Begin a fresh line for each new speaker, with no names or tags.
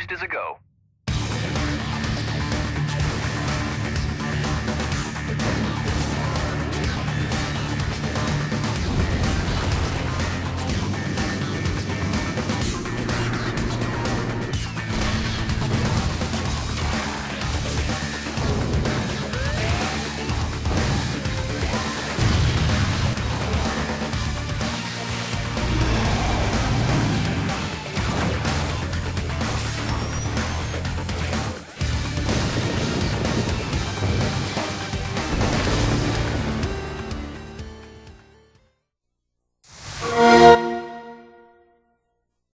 boost is a go.